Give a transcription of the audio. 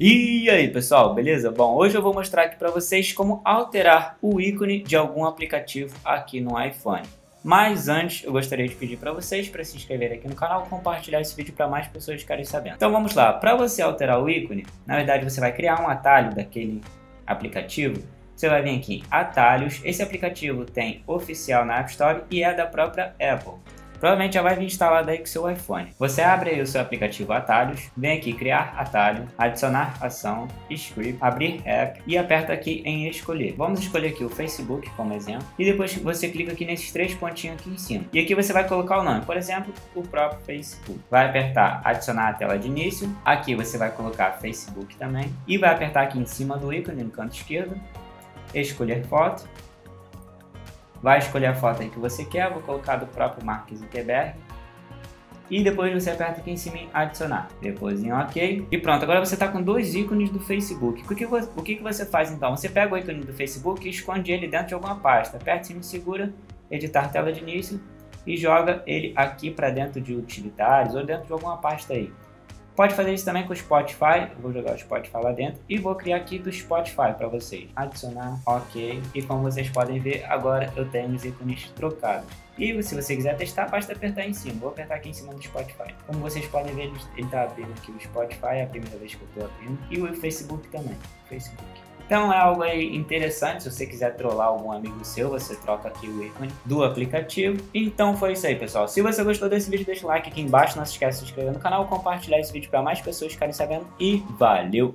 E aí pessoal, beleza? Bom, hoje eu vou mostrar aqui para vocês como alterar o ícone de algum aplicativo aqui no iPhone. Mas antes, eu gostaria de pedir para vocês para se inscreverem aqui no canal e compartilhar esse vídeo para mais pessoas ficarem sabendo. Então vamos lá, para você alterar o ícone, na verdade você vai criar um atalho daquele aplicativo. Você vai vir aqui, atalhos, esse aplicativo tem oficial na App Store e é da própria Apple. Provavelmente já vai vir instalado aí com seu iPhone. Você abre aí o seu aplicativo Atalhos, vem aqui criar atalho, adicionar ação, script, abrir app e aperta aqui em escolher. Vamos escolher aqui o Facebook como exemplo e depois você clica aqui nesses três pontinhos aqui em cima. E aqui você vai colocar o nome, por exemplo, o próprio Facebook. Vai apertar adicionar a tela de início, aqui você vai colocar Facebook também e vai apertar aqui em cima do ícone no canto esquerdo, escolher foto vai escolher a foto aí que você quer, vou colocar do próprio Mark Zuckerberg. E depois você aperta aqui em cima em adicionar. Depois em OK. E pronto, agora você está com dois ícones do Facebook. O que, o que, você faz então? Você pega o ícone do Facebook e esconde ele dentro de alguma pasta. Aperta em cima segura, editar tela de início e joga ele aqui para dentro de utilitários ou dentro de alguma pasta aí. Pode fazer isso também com o Spotify. Vou jogar o Spotify lá dentro e vou criar aqui do Spotify para vocês. Adicionar, ok. E como vocês podem ver, agora eu tenho os ícones trocados. E se você quiser testar, basta apertar em cima. Vou apertar aqui em cima do Spotify. Como vocês podem ver, ele está abrindo aqui o Spotify, é a primeira vez que eu estou abrindo. E o Facebook também. Facebook. Então é algo aí interessante, se você quiser trollar algum amigo seu, você troca aqui o ícone do aplicativo. Então foi isso aí, pessoal. Se você gostou desse vídeo, deixa o like aqui embaixo, não se esqueça de se inscrever no canal, compartilhar esse vídeo para mais pessoas ficarem sabendo e valeu!